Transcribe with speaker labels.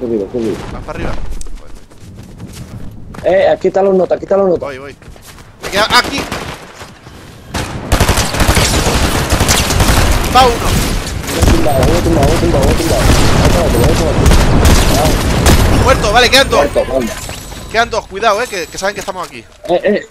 Speaker 1: subido, subido.
Speaker 2: Vas para arriba.
Speaker 1: Eh, aquí están los notas, aquí están los notas.
Speaker 2: Voy, voy. Me queda aquí. Va uno.
Speaker 1: Uno tumbado, uno tumbado, uno tumbado, uno tumbado.
Speaker 2: Muerto, vale, quedan dos.
Speaker 1: Muerto, vale.
Speaker 2: Quedan dos, cuidado, eh, que, que saben que estamos aquí.
Speaker 1: Eh, eh,